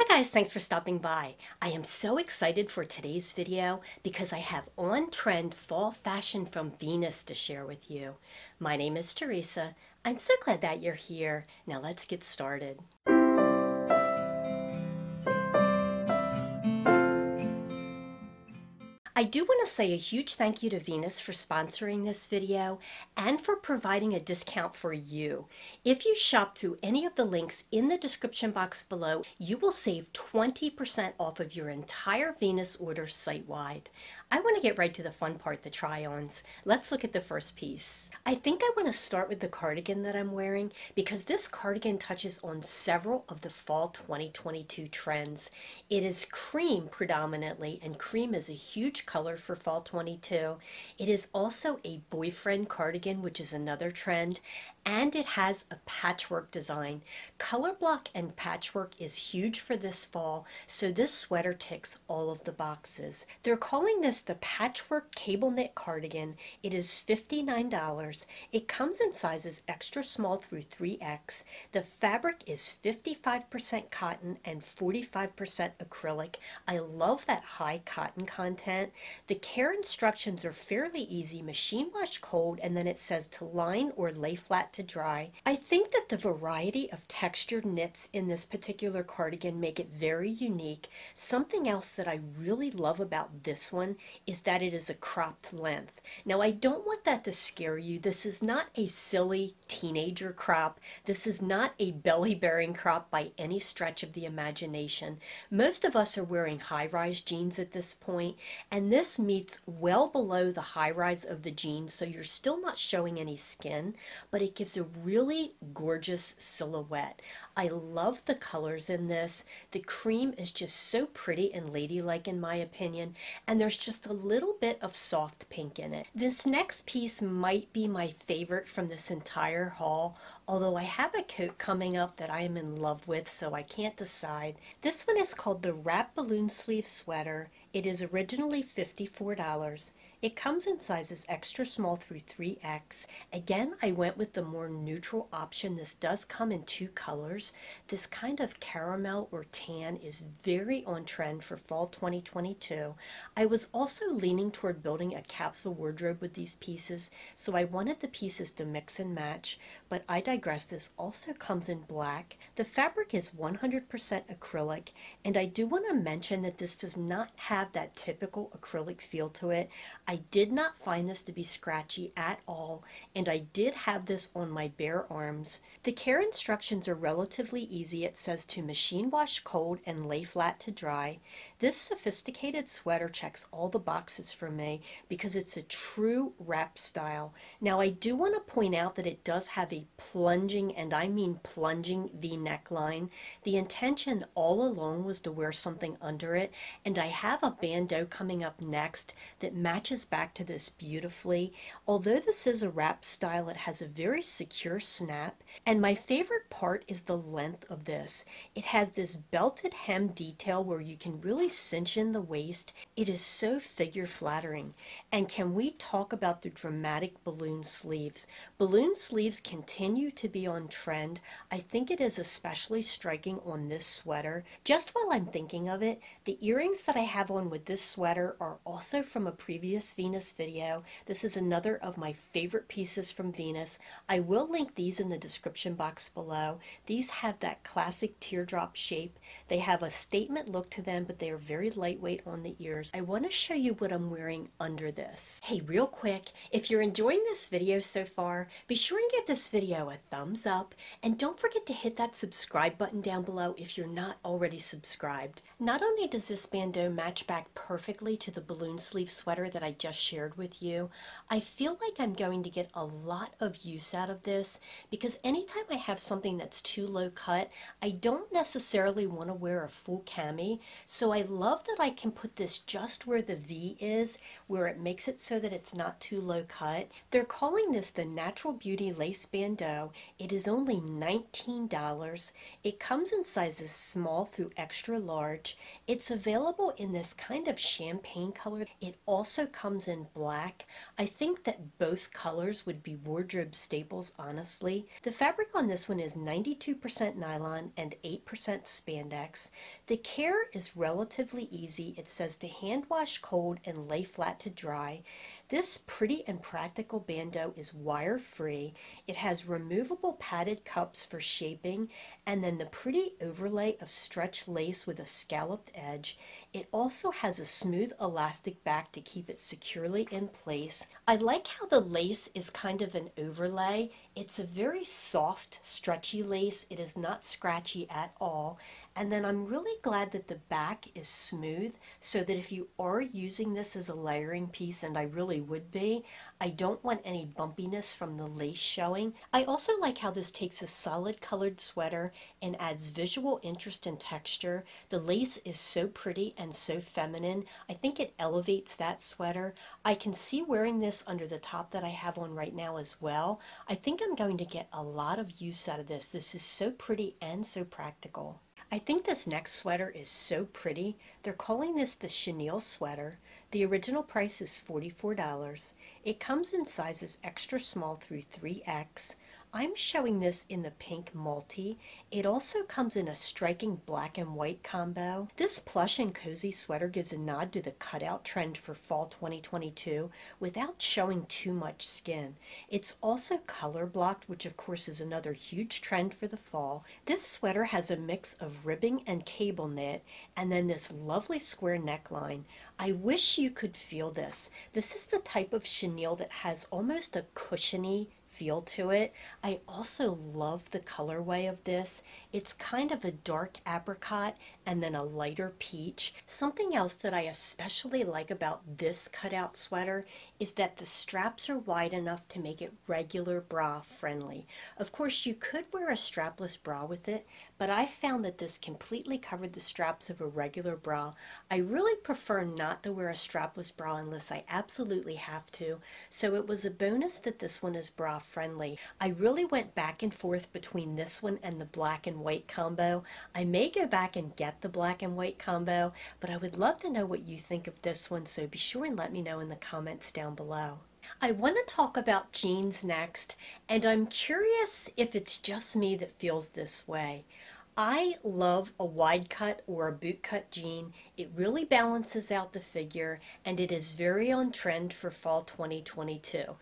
Hi guys, thanks for stopping by. I am so excited for today's video because I have on-trend fall fashion from Venus to share with you. My name is Theresa. I'm so glad that you're here. Now let's get started. I do want to say a huge thank you to Venus for sponsoring this video and for providing a discount for you. If you shop through any of the links in the description box below, you will save 20% off of your entire Venus order site-wide. I want to get right to the fun part, the try-ons. Let's look at the first piece. I think I want to start with the cardigan that I'm wearing because this cardigan touches on several of the fall 2022 trends. It is cream predominantly and cream is a huge color for fall 22. It is also a boyfriend cardigan which is another trend and it has a patchwork design. Color block and patchwork is huge for this fall, so this sweater ticks all of the boxes. They're calling this the Patchwork Cable Knit Cardigan. It is $59. It comes in sizes extra small through 3X. The fabric is 55% cotton and 45% acrylic. I love that high cotton content. The care instructions are fairly easy, machine wash cold, and then it says to line or lay flat to dry. I think that the variety of textured knits in this particular cardigan make it very unique. Something else that I really love about this one is that it is a cropped length. Now I don't want that to scare you. This is not a silly teenager crop. This is not a belly bearing crop by any stretch of the imagination. Most of us are wearing high-rise jeans at this point and this meets well below the high rise of the jeans so you're still not showing any skin but it gives a really gorgeous silhouette. I love the colors in this. The cream is just so pretty and ladylike in my opinion, and there's just a little bit of soft pink in it. This next piece might be my favorite from this entire haul, although I have a coat coming up that I am in love with, so I can't decide. This one is called the Wrap Balloon Sleeve Sweater. It is originally $54. It comes in sizes extra small through 3X. Again, I went with the more neutral option. This does come in two colors. This kind of caramel or tan is very on trend for fall 2022. I was also leaning toward building a capsule wardrobe with these pieces, so I wanted the pieces to mix and match, but I digress. This also comes in black. The fabric is 100% acrylic, and I do want to mention that this does not have that typical acrylic feel to it. I did not find this to be scratchy at all, and I did have this on my bare arms. The care instructions are relatively easy. It says to machine wash cold and lay flat to dry. This sophisticated sweater checks all the boxes for me because it's a true wrap style. Now I do want to point out that it does have a plunging, and I mean plunging V neckline. The intention all along was to wear something under it, and I have a bandeau coming up next that matches back to this beautifully. Although this is a wrap style, it has a very secure snap, and my favorite part is the length of this. It has this belted hem detail where you can really cinch in the waist. It is so figure flattering. And can we talk about the dramatic balloon sleeves? Balloon sleeves continue to be on trend. I think it is especially striking on this sweater. Just while I'm thinking of it, the earrings that I have on with this sweater are also from a previous Venus video. This is another of my favorite pieces from Venus. I will link these in the description box below. These have that classic teardrop shape. They have a statement look to them, but they are very lightweight on the ears. I want to show you what I'm wearing under this. Hey, real quick, if you're enjoying this video so far, be sure and give this video a thumbs up and don't forget to hit that subscribe button down below if you're not already subscribed. Not only does this bandeau match back perfectly to the balloon sleeve sweater that I just shared with you, I feel like I'm going to get a lot of use out of this because anytime I have something that's too low cut, I don't necessarily want to wear a full cami, so I love that I can put this just where the V is, where it makes it so that it's not too low cut. They're calling this the Natural Beauty Lace Bandeau. It is only $19. It comes in sizes small through extra large. It's available in this kind of champagne color. It also comes in black. I think that both colors would be wardrobe staples, honestly. The fabric on this one is 92% nylon and 8% spandex spandex. The care is relatively easy. It says to hand wash cold and lay flat to dry. This pretty and practical bandeau is wire free. It has removable padded cups for shaping and then the pretty overlay of stretch lace with a scalloped edge. It also has a smooth elastic back to keep it securely in place. I like how the lace is kind of an overlay. It's a very soft, stretchy lace. It is not scratchy at all. And then I'm really glad that the back is smooth so that if you are using this as a layering piece, and I really would be, I don't want any bumpiness from the lace showing. I also like how this takes a solid colored sweater and adds visual interest and texture. The lace is so pretty and so feminine. I think it elevates that sweater. I can see wearing this under the top that I have on right now as well. I think I'm going to get a lot of use out of this. This is so pretty and so practical. I think this next sweater is so pretty. They're calling this the chenille sweater. The original price is $44. It comes in sizes extra small through 3X. I'm showing this in the pink multi. It also comes in a striking black and white combo. This plush and cozy sweater gives a nod to the cutout trend for fall 2022 without showing too much skin. It's also color blocked, which of course is another huge trend for the fall. This sweater has a mix of ribbing and cable knit and then this lovely square neckline. I wish you could feel this. This is the type of chenille that has almost a cushiony feel to it. I also love the colorway of this. It's kind of a dark apricot and then a lighter peach. Something else that I especially like about this cutout sweater is that the straps are wide enough to make it regular bra friendly. Of course, you could wear a strapless bra with it, but I found that this completely covered the straps of a regular bra. I really prefer not to wear a strapless bra unless I absolutely have to, so it was a bonus that this one is bra friendly. I really went back and forth between this one and the black and white combo. I may go back and get the black and white combo, but I would love to know what you think of this one, so be sure and let me know in the comments down below. I want to talk about jeans next, and I'm curious if it's just me that feels this way. I love a wide cut or a boot cut jean. It really balances out the figure and it is very on trend for fall 2022.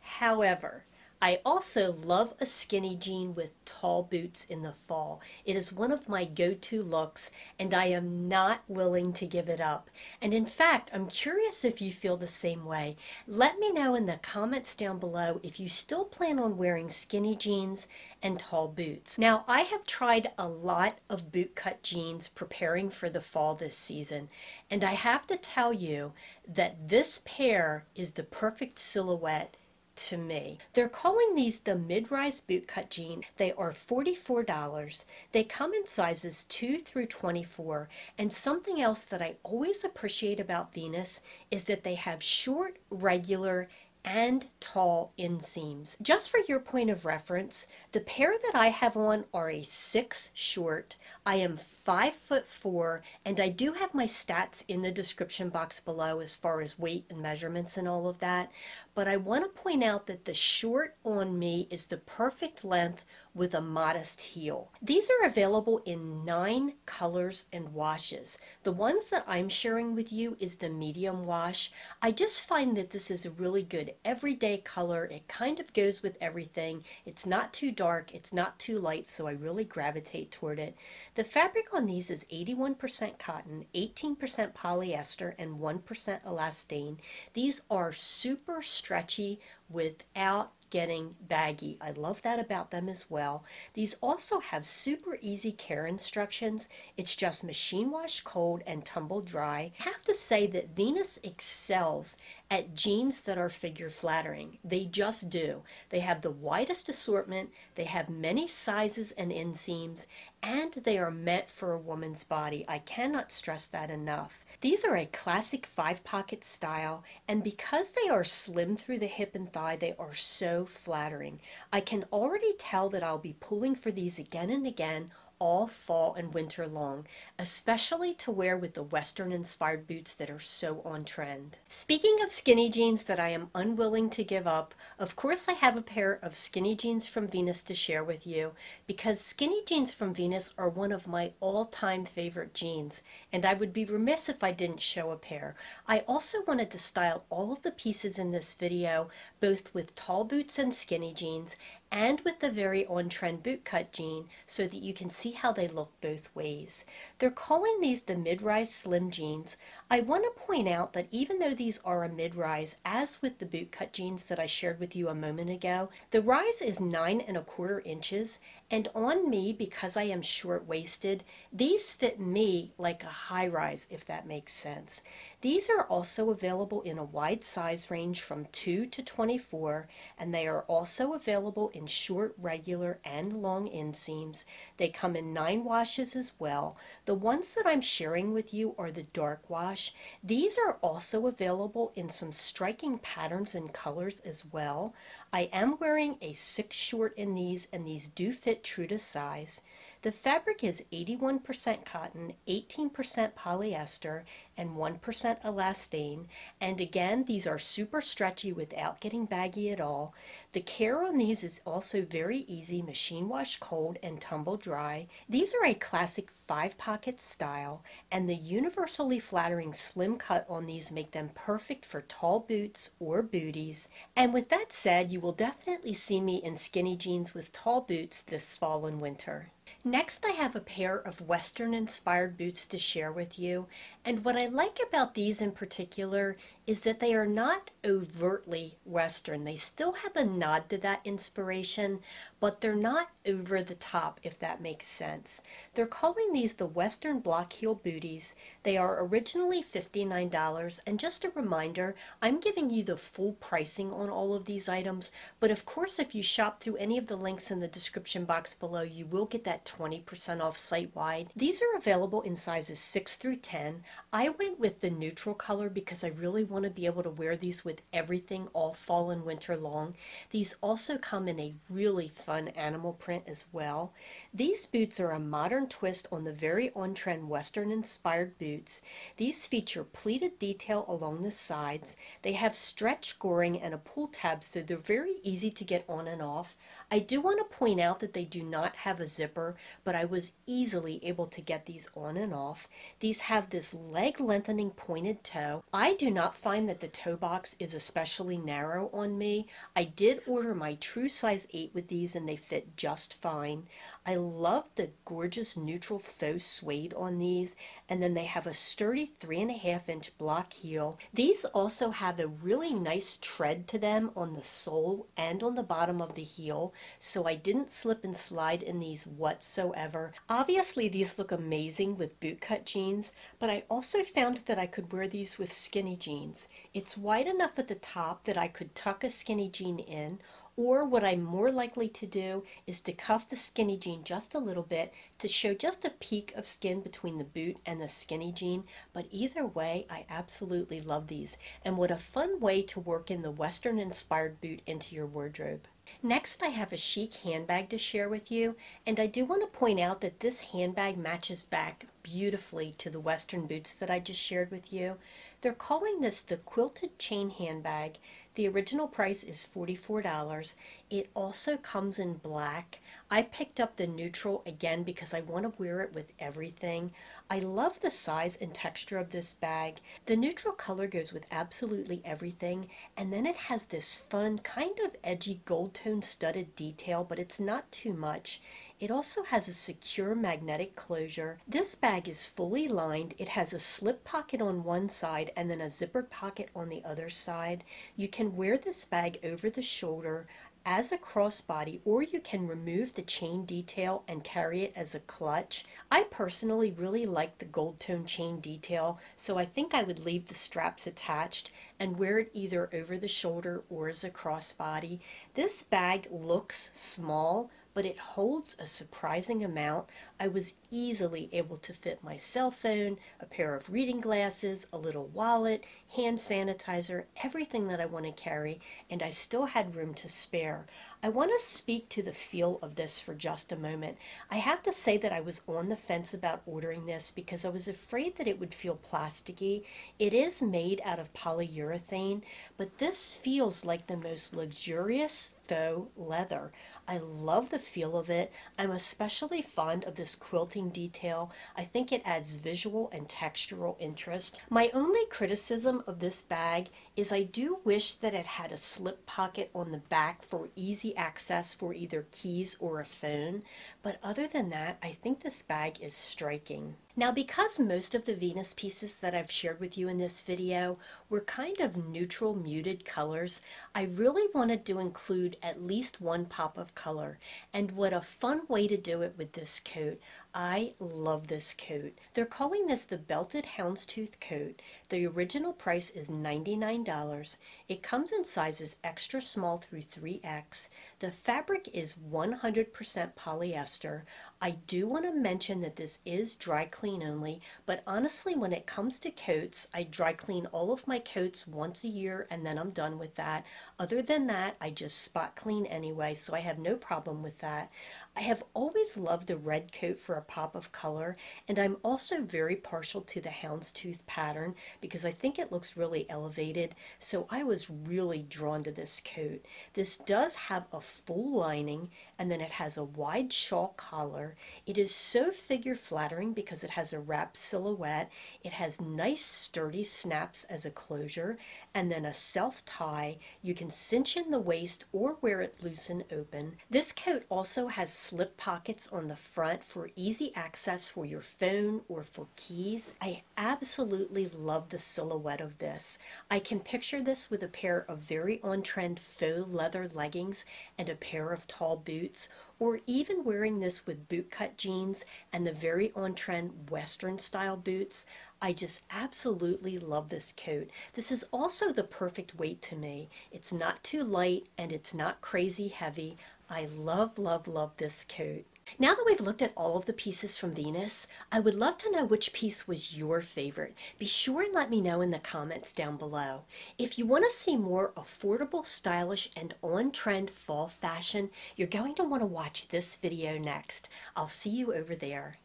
However, I also love a skinny jean with tall boots in the fall. It is one of my go-to looks and I am not willing to give it up. And in fact, I'm curious if you feel the same way. Let me know in the comments down below if you still plan on wearing skinny jeans and tall boots. Now, I have tried a lot of boot cut jeans preparing for the fall this season, and I have to tell you that this pair is the perfect silhouette to me. They're calling these the mid-rise bootcut jean. They are $44. They come in sizes 2 through 24. And something else that I always appreciate about Venus is that they have short, regular, and tall inseams. Just for your point of reference, the pair that I have on are a six short. I am five foot four, and I do have my stats in the description box below as far as weight and measurements and all of that. But I want to point out that the short on me is the perfect length with a modest heel. These are available in nine colors and washes. The ones that I'm sharing with you is the medium wash. I just find that this is a really good everyday color. It kind of goes with everything. It's not too dark, it's not too light, so I really gravitate toward it. The fabric on these is 81% cotton, 18% polyester, and 1% elastane. These are super stretchy without getting baggy. I love that about them as well. These also have super easy care instructions. It's just machine wash cold and tumble dry. I have to say that Venus excels at jeans that are figure flattering. They just do. They have the widest assortment, they have many sizes and inseams, and they are meant for a woman's body. I cannot stress that enough. These are a classic five pocket style, and because they are slim through the hip and thigh, they are so flattering. I can already tell that I'll be pulling for these again and again all fall and winter long, especially to wear with the Western inspired boots that are so on trend. Speaking of skinny jeans that I am unwilling to give up, of course I have a pair of skinny jeans from Venus to share with you because skinny jeans from Venus are one of my all-time favorite jeans and I would be remiss if I didn't show a pair. I also wanted to style all of the pieces in this video both with tall boots and skinny jeans and with the very on-trend bootcut jean so that you can see how they look both ways. They're calling these the mid-rise slim jeans. I want to point out that even though these are a mid-rise, as with the bootcut jeans that I shared with you a moment ago, the rise is nine and a quarter inches and on me, because I am short-waisted, these fit me like a high rise, if that makes sense. These are also available in a wide size range from 2 to 24, and they are also available in short, regular, and long inseams. They come in 9 washes as well. The ones that I'm sharing with you are the dark wash. These are also available in some striking patterns and colors as well. I am wearing a 6 short in these, and these do fit true to size. The fabric is 81% cotton, 18% polyester, and 1% elastane. And again, these are super stretchy without getting baggy at all. The care on these is also very easy, machine wash cold and tumble dry. These are a classic five pocket style, and the universally flattering slim cut on these make them perfect for tall boots or booties. And with that said, you will definitely see me in skinny jeans with tall boots this fall and winter. Next I have a pair of Western inspired boots to share with you and what I like about these in particular is that they are not overtly Western. They still have a nod to that inspiration, but they're not over the top, if that makes sense. They're calling these the Western Block Heel Booties. They are originally $59, and just a reminder, I'm giving you the full pricing on all of these items, but of course if you shop through any of the links in the description box below, you will get that 20% off site-wide. These are available in sizes 6 through 10. I went with the neutral color because I really want to be able to wear these with everything all fall and winter long. These also come in a really fun animal print as well. These boots are a modern twist on the very on-trend Western inspired boots. These feature pleated detail along the sides. They have stretch goring and a pull tab so they're very easy to get on and off. I do want to point out that they do not have a zipper, but I was easily able to get these on and off. These have this leg lengthening pointed toe. I do not find that the toe box is especially narrow on me. I did order my true size 8 with these and they fit just fine. I love the gorgeous neutral faux suede on these and then they have a sturdy three and a half inch block heel. These also have a really nice tread to them on the sole and on the bottom of the heel so I didn't slip and slide in these whatsoever. Obviously these look amazing with bootcut jeans, but I also found that I could wear these with skinny jeans. It's wide enough at the top that I could tuck a skinny jean in or what I'm more likely to do is to cuff the skinny jean just a little bit to show just a peek of skin between the boot and the skinny jean. But either way, I absolutely love these. And what a fun way to work in the Western inspired boot into your wardrobe. Next, I have a chic handbag to share with you, and I do want to point out that this handbag matches back beautifully to the Western boots that I just shared with you. They're calling this the quilted chain handbag. The original price is $44. It also comes in black. I picked up the neutral again because I want to wear it with everything. I love the size and texture of this bag. The neutral color goes with absolutely everything and then it has this fun kind of edgy gold tone studded detail but it's not too much. It also has a secure magnetic closure. This bag is fully lined. It has a slip pocket on one side and then a zippered pocket on the other side. You can wear this bag over the shoulder as a crossbody or you can remove the chain detail and carry it as a clutch. I personally really like the gold tone chain detail so I think I would leave the straps attached and wear it either over the shoulder or as a crossbody. This bag looks small but it holds a surprising amount. I was easily able to fit my cell phone, a pair of reading glasses, a little wallet, hand sanitizer, everything that I want to carry, and I still had room to spare. I want to speak to the feel of this for just a moment. I have to say that I was on the fence about ordering this because I was afraid that it would feel plasticky. It is made out of polyurethane, but this feels like the most luxurious faux leather. I love the feel of it. I'm especially fond of this quilting detail. I think it adds visual and textural interest. My only criticism of this bag is I do wish that it had a slip pocket on the back for easy access for either keys or a phone. But other than that, I think this bag is striking. Now because most of the Venus pieces that I've shared with you in this video were kind of neutral muted colors, I really wanted to include at least one pop of color. And what a fun way to do it with this coat. I love this coat. They're calling this the Belted Houndstooth coat. The original price is $99. It comes in sizes extra small through 3X. The fabric is 100% polyester. I do want to mention that this is dry clean only, but honestly when it comes to coats, I dry clean all of my coats once a year and then I'm done with that. Other than that, I just spot clean anyway, so I have no problem with that. I have always loved a red coat for a pop of color, and I'm also very partial to the houndstooth pattern because I think it looks really elevated, so I was really drawn to this coat. This does have a full lining, and then it has a wide shawl collar. It is so figure flattering because it has a wrap silhouette. It has nice sturdy snaps as a closure, and then a self tie. You can cinch in the waist or wear it loose and open. This coat also has slip pockets on the front for easy access for your phone or for keys. I absolutely love the silhouette of this. I can picture this with a pair of very on-trend faux leather leggings and a pair of tall boots or even wearing this with bootcut jeans and the very on-trend western style boots. I just absolutely love this coat. This is also the perfect weight to me. It's not too light and it's not crazy heavy. I love, love, love this coat. Now that we've looked at all of the pieces from Venus, I would love to know which piece was your favorite. Be sure and let me know in the comments down below. If you want to see more affordable, stylish, and on-trend fall fashion, you're going to want to watch this video next. I'll see you over there.